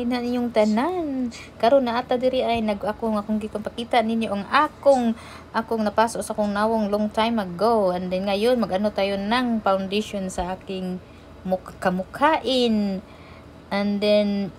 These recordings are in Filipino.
Good morning din na ninyong tanan. Karon na ata diri ay nag ako nga akong gipakita ninyo ang akong akong napasok sa akong nawong long time ago and then ngayon magano tayo ng foundation sa aking muk kamukhain. And then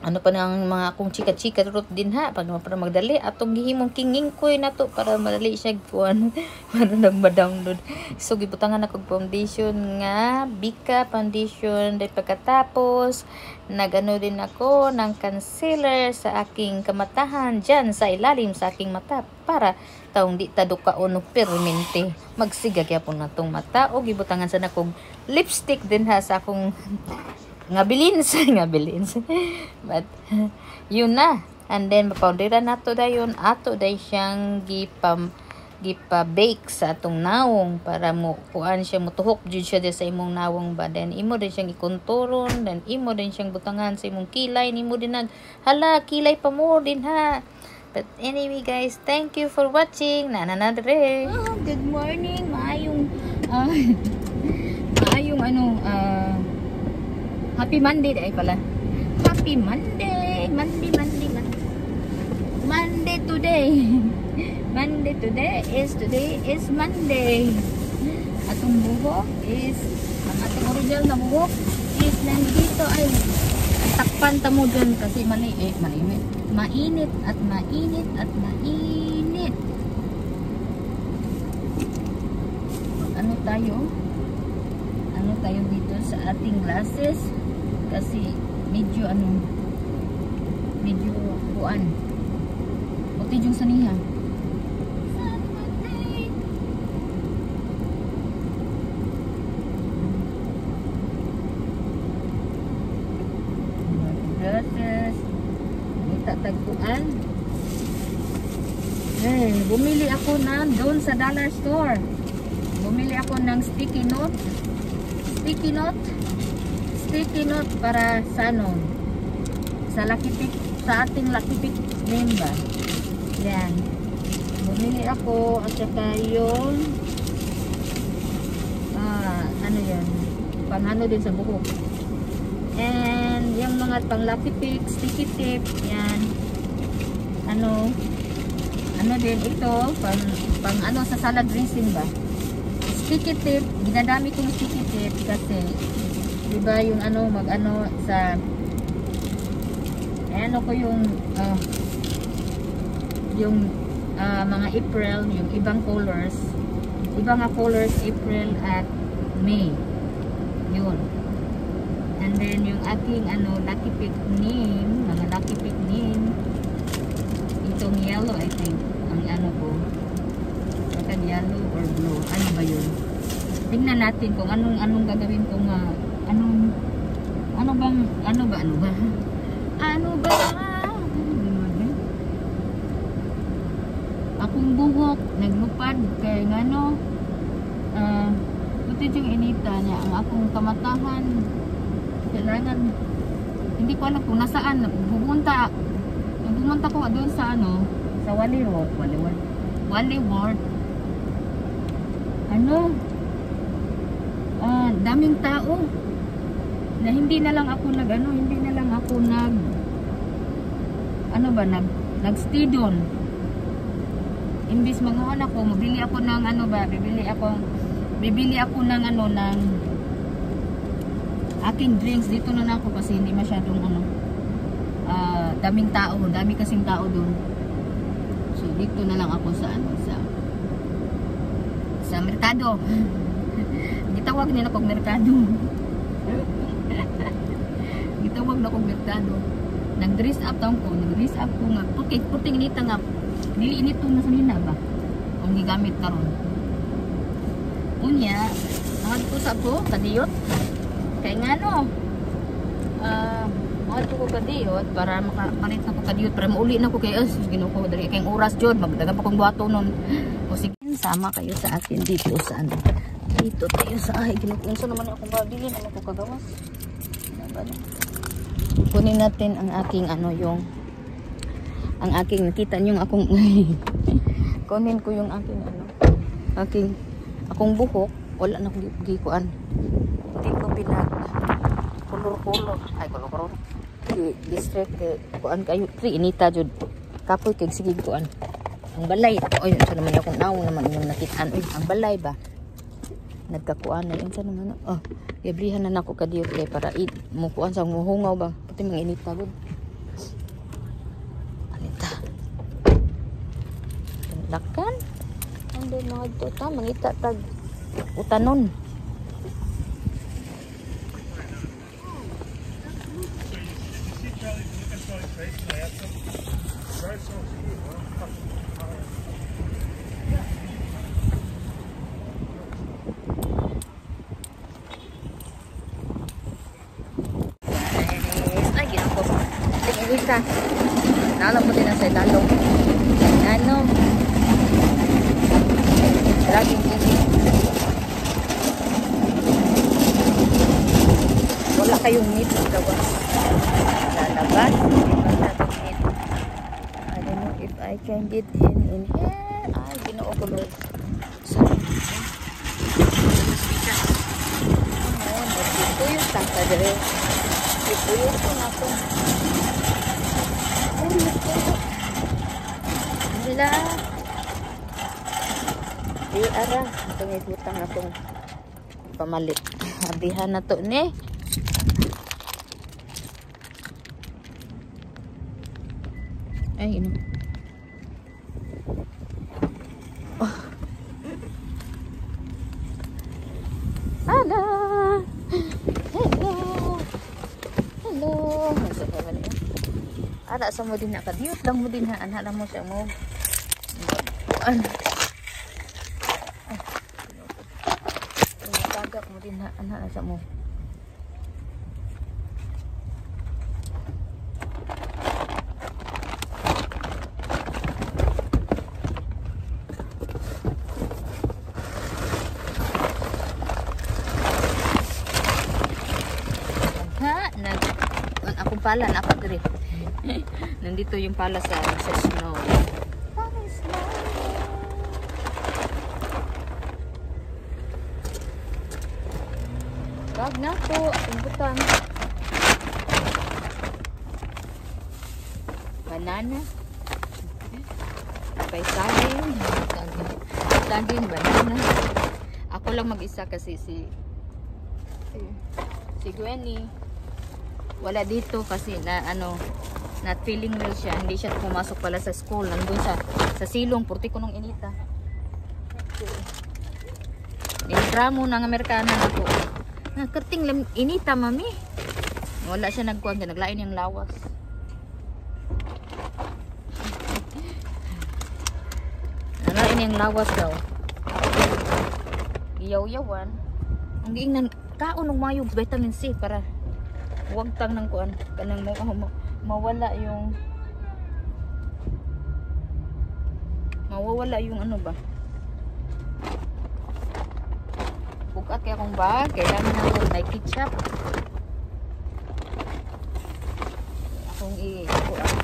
ano pa nang mga akong chika-chika rot din ha. Pag naman para magdali atong gihimong kinging koy na to para madali siya kuan para nang ma-download so gibutangan ako foundation nga Bika foundation dahil pagkatapos. Nagano din ako ng concealer sa aking kamatahan dyan sa ilalim sa aking mata para taong di taduka o no permente magsiga kaya po natong mata. O gibutangan sa nakong lipstick din ha sa akong nga bilins nga bilins. But yun na. And then mapaundira nato dayon ato day siyang gipam gipa bake sa atong nawong para mo kuan siya mutuhok jud siya sa imong nawong ba. Then imo din siyang ikonturon. Then imo din siyang butangan sa imong kilay. Nimo din nag hala kilay pa mo din ha? But anyway guys thank you for watching. Na na na oh, good morning. Maayong uh, maayong ano uh, Happy Monday ay pala. Happy Monday. Monday, Monday, Monday. Monday today. Monday today is today is Monday. Atong buhok is ang atong original na buhok is nandito ay takpan ta mo dyan kasi mali eh mainit. Mainit at mainit at mainit. Ano tayo? Ano tayo dito sa ating glasses? Kasi medyo ano medyo buwan. Puti yung saniha dresses. Itatagpuan eh bumili ako na doon sa dollar store. Bumili ako ng sticky note. Sticky note sticky note para sa ano? Sa lakipik sa ating lakipik name ba yan. Bumili ako at saka yung ah, ano yan pang ano din sa buhok. And yung mga pang lakipik sticky tip yan. Ano? Ano din ito? Pang, pang ano sa salad dressing ba? Sticky tip ginadami kong sticky tip kasi diba yung ano mag ano sa eh, ano ko yung uh, yung uh, mga April yung ibang colors. Ibang colors April at May. Yun. And then yung aking ano lucky pick name mga lucky pick name itong yellow I think ang ano ko. Baka yellow or blue. Ano ba yun? Tingnan natin kung anong anong gagawin ko nga uh, anong ano bang ano ba ano ba? Ano ba? Akong buhok naglupad kay ngano uh, ah, buti yung inita niya ang akong kamatahan. Kailangan hindi ko alam kung nasaan pupunta pumunta ko doon sa ano? Sa Road Wally Road. Ano? Uh, daming tao na hindi na lang ako nag ano, hindi na lang ako nag ano ba, nag nag-stay doon. Imbis manguhan ako, mabili ako ng ano ba, bibili ako bibili ako ng ano ng aking drinks dito na, na ako kasi hindi masyadong ano uh, daming tao, dami kasing tao doon. So dito na lang ako sa ano sa sa merkado. Gitawag nila pag merkado gitawag na kong merkado nag-dress up taong ko nag-dress up ko nga putik puting inita nga dili inito na sa nina ba? Ang gigamit karon unya nangad ko kadiyot. Kay nga no? Uh, mahal ko kadiyot para makapalit na ko kadiyot para mauli na ko kay us gino ko dali kay oras jud magdagan pa kong buhato nun. O sige sama kayo sa akin dito sa ano dito tayo sa ay ginukunsa naman ako babili naman ko kagawas kunin natin ang aking ano yung ang aking nakita niyo akong kunin ko yung aking ano aking akong buhok wala na akong gikuan hindi ko pinag Color-color. Ay, color-color. Di district kay kuan kayo. Kri inita jud. Kapoy kay sige kuan. Ang balay. Oy, sa naman akong naong naman yung nakitaan. Ang balay ba? Nagkakuan na. Unsa naman? Oh, yablihan na nako kadiyo kay para it mo kuan sa muhungaw ba. Pati mga inita gud. Anita. Lakan. Ando mga tuta mangita tag utanon. Ay, ginako. Tingin ka. Naalam mo din na sa ilalong. Ano? Laging busy. Wala kayong meat gawas. Lalabas. Wala natong meat. I don't know if I can get in in here. Ay, ginoo ko Lord. Sorry. Ayan, dito yung tata dire. Ito yung ito na ito. Ay, ito. Nila. Di ara. Ito may butang na itong pamalit. Abihan na to ni. Ay, ino. Oh. Hello. Hello. Hello. Nasa ka ba niya? Ara sa mo din na kadiyot lang mo din ha. Anak lang mo siya mo. Ano? Tagak mo din ha. Anak na sa mo. Ha? Nag... Pala, napa diri. Nandito yung pala sa, sa snow. Wag na po. Ang butang. Banana. Saging. Saging. Saging, banana. Ako lang mag-isa kasi si si Gwenny wala dito kasi na ano not feeling well siya. Hindi siya pumasok pala sa school. Nandun sa sa silong. Purti ko nung inita. Intramo ng Amerikana na ko nga kerting lam inita mami. Wala siya nagkuhan siya naglain yung lawas. Naglain yung lawas daw. Iyaw-yawan ang giingnan kaon ng mayog vitamin C para huwag tang ng kuan kanang ma ma- mawala yung mawawala yung ano ba? Bukat kaya akong bag. Kailangan ako may ketchup. Akong i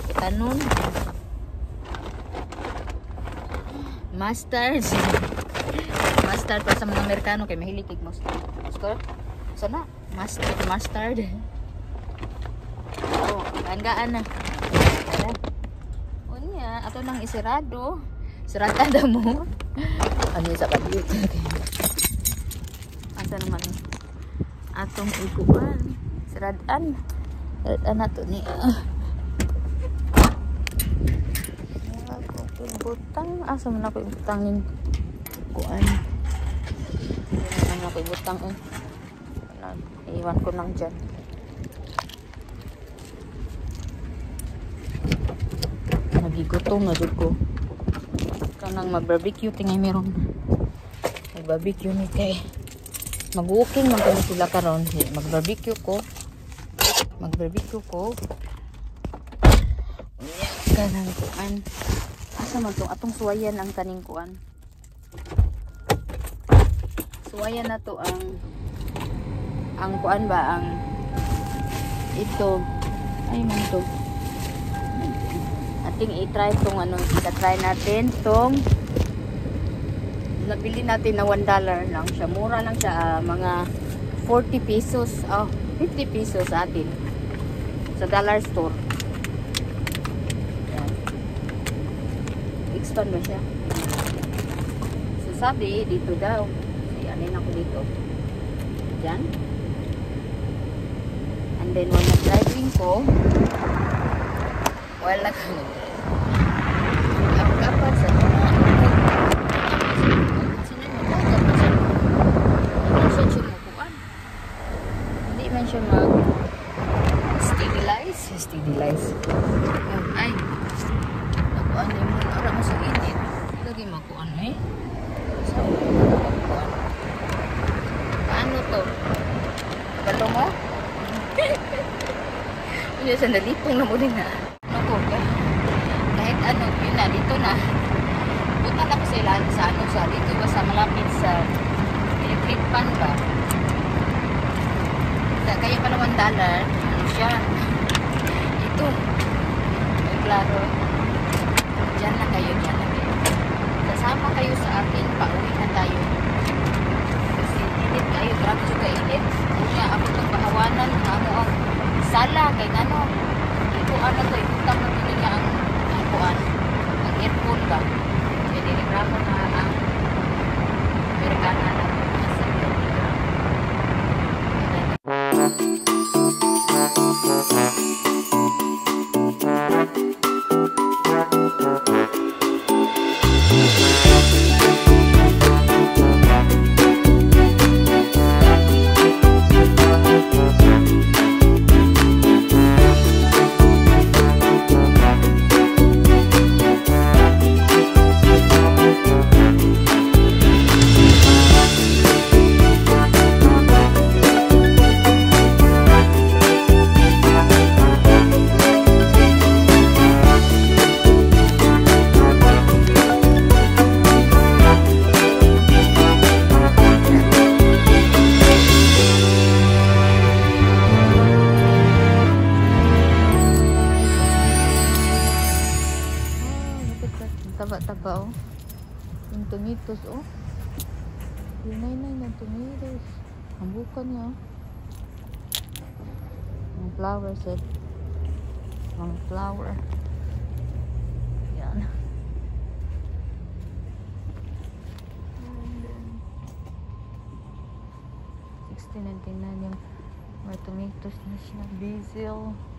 itanon. Mustard. Mustard para sa mga Amerikano kay mahilig kay mustard? Sana? Mustard, mustard. Hanggaan na. Unya, ato nang isirado. Siratada mo. ano sa kabiyot? Asa naman. Atong iguan. Siradaan. Siradaan na to ni. Ah. Ako butang. Asa man ako yung butang ning kuan. Ano ako yung butang eh. Iwan ko lang dyan. Nagigutom na dyan ko. Kanang mag-barbecue tingay meron. Mag-barbecue ni kay. Mag-walking man kami sila karon. Mag-barbecue ko. Mag-barbecue ko. Unya, kanang kuan. Asa man tong atong suwayan ang kaning kuan. Suwayan na to ang ang kuan ba ang ito ay man to ating i-try tong ano i-try natin tong nabili natin na 1 dollar lang siya mura lang siya ah, mga 40 pesos. Oh, 50 pesos atin. Sa dollar store. Yan. Expand ba siya? So sabi, dito daw. Anin ako dito. Diyan. And then, while nag-driving ko, while nag sterilize sterilize ay nakuan na yung ara mo sa init lagi makuan eh sa makuan paano to balo mo hindi sa nalipong na mo din na ako kahit ano yun na dito na punta na ko sa ilan sa ano sa dito ba sa malapit sa electric pan ba Sa- kaya pa naman dollar. Ano siya. Ito. May klaro. Dyan na kayo dyan na kayo. Kasama kayo sa akin pauwi na tayo. Kasi init kayo grabe siya kainit kaya ako itong pahawanan amo ang sala kay ano ikuan na to ikutang na to niya ang kuan ang earphone ba? Kaya niligramo na ang Amerikana na sa Oh, Taba-taba oh. Yung tomatoes oh. Hinay-nay ng tomatoes. Ang buka niya oh. Ang flower set. Ang flower. Yan. And then, 16.99 yung may tomatoes na siya. Basil. Nagluluto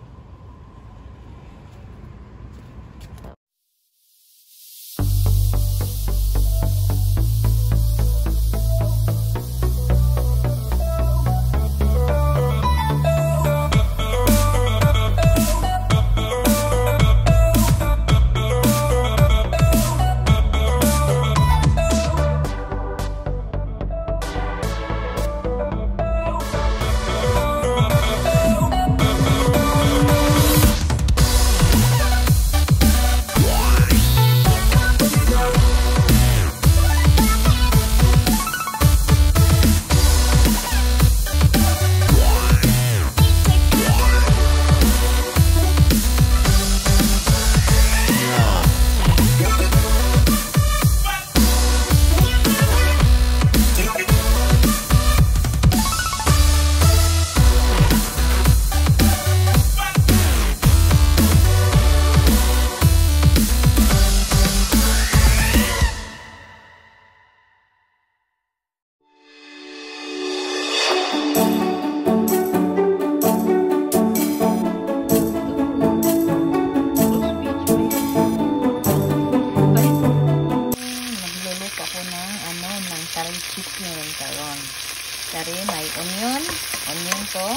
Curry, may onion, onion to,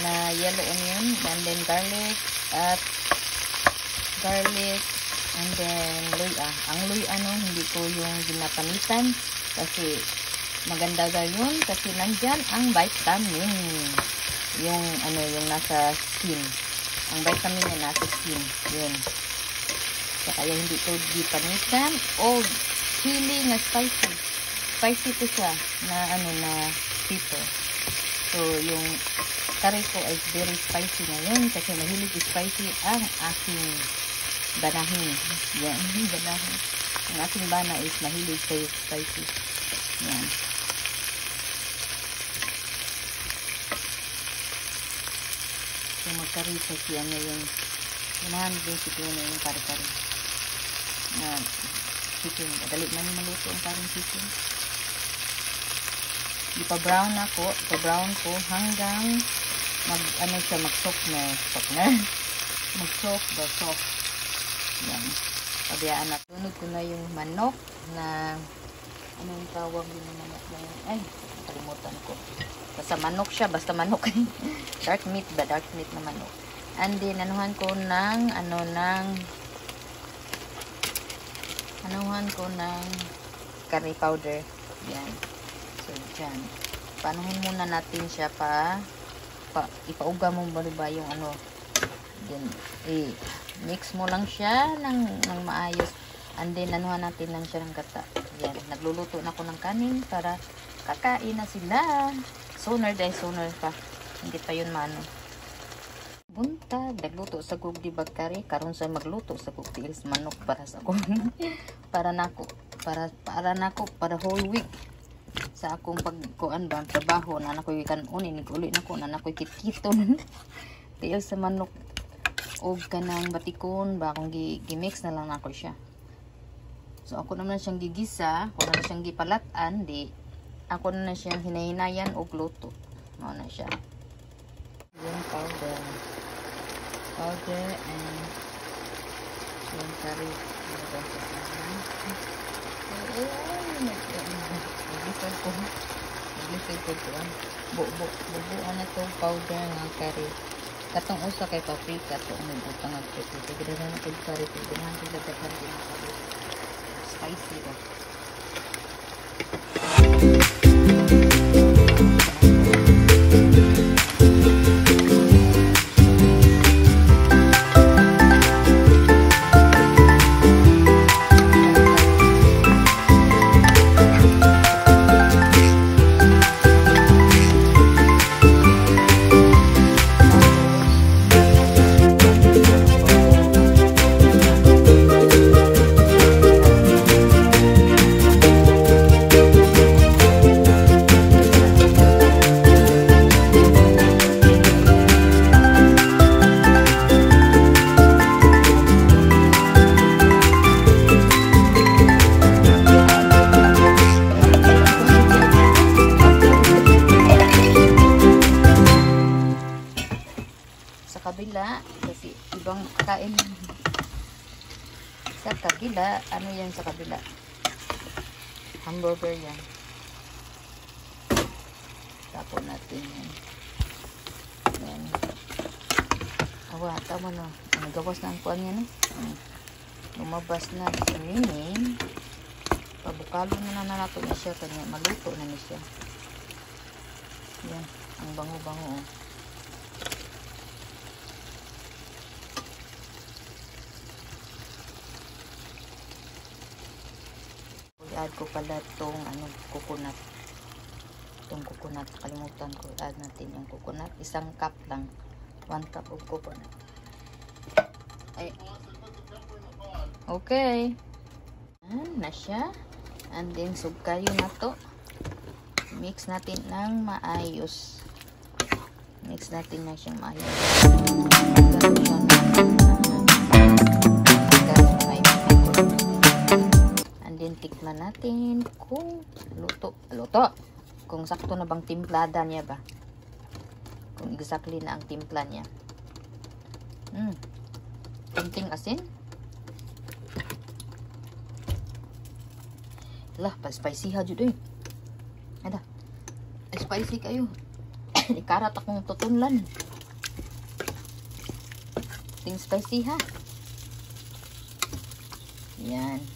na yellow onion, and then garlic, at garlic, and then luya. Ang luya no, hindi ko yung ginapanitan kasi maganda ga yun kasi nandyan ang vitamin. Yung ano, yung nasa skin. Ang vitamin na nasa skin. Yun. Kaya hindi ko gipanitan o chili na spicy spicy po siya na ano na pepper. So, yung kare ko ay very spicy na ngayon kasi mahilig spicy ang aking banahin. Yan, banahin. Ang aking bana is mahilig sa spicy. Yan. So, magkarisa siya ngayon. Ganahan din siguro na yung kare-kare. Yan. Chicken. Madali man yung maluto ang parang chicken. Ipa-brown ako. Ipa-brown ko hanggang mag, ano siya, mag-softner. Softner? Mag-soft ba? Soft. Yan. Pabiyaan na. Tunod ko na yung manok na anong tawag yun ng manok na yun? Ay, nakalimutan ko. Basta manok siya, basta manok. dark meat ba? Dark meat na manok. And then, anuhan ko ng, ano, ng, anuhan ko ng curry powder. Yan. So, dyan. Panuhin muna natin siya pa, pa ipauga mo ba ba yung ano, then, eh, mix mo lang siya ng, ng maayos. And then, anuhan natin lang siya ng gata. Yan. Nagluluto na ako ng kanin para kakain na sila. Sooner dahil sooner pa. Hindi pa yun mano. Buntag, nagluto sa kog di bagkari. Karon sa magluto sa kog manok para sa ako. para nako. Para, para nako. Para whole week. Sa akong pagkuan ba, trabaho na nakoy kanon ni uli na ko na nakoy kitkiton. tiils sa manok og kanang batikon ba akong gi-mix na lang nako siya. So ako naman siyang gigisa, ako na siyang gipalatan, di ako na siyang hinahinayan og luto. Mao na siya. Yung powder. Powder and yung curry. Naglisod ko. Naglisod ko ito. Bubo. Bubuan na ito powder ng curry. Katong usa kay paprika to ang butang ang curry. Tignan na ito curry. Tignan na ito curry. Spicy ba? Ano yan sa kabila? Hamburger yan. Tapon natin yan. Yan awa tama no ano gawas na ang kuwan yan eh Hmm. lumabas na meaning pabukalo na na nato na siya. Kanya maluto na ni siya. Yan ang bango bango oh. I-add ko pala tong ano, coconut. Itong coconut, kalimutan ko i-add natin yung coconut. Isang cup lang. One cup of coconut. Ay. Okay. Ayan na siya. And then, sugkayo na to. Mix natin ng maayos. Mix natin na siyang maayos. Ganun na. Then, tikman natin kung luto. Luto! Kung sakto na bang timplada niya ba? Kung exactly na ang timpla niya. Hmm. Kunting asin. Lah, pa-spicy ha, Jude. Ada. Spicy kayo. Ikarat akong tutunlan. Ting spicy ha. Yan.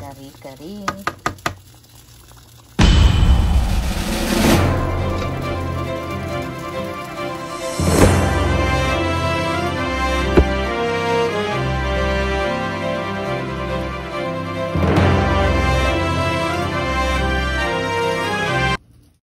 Ang ating kari-kari.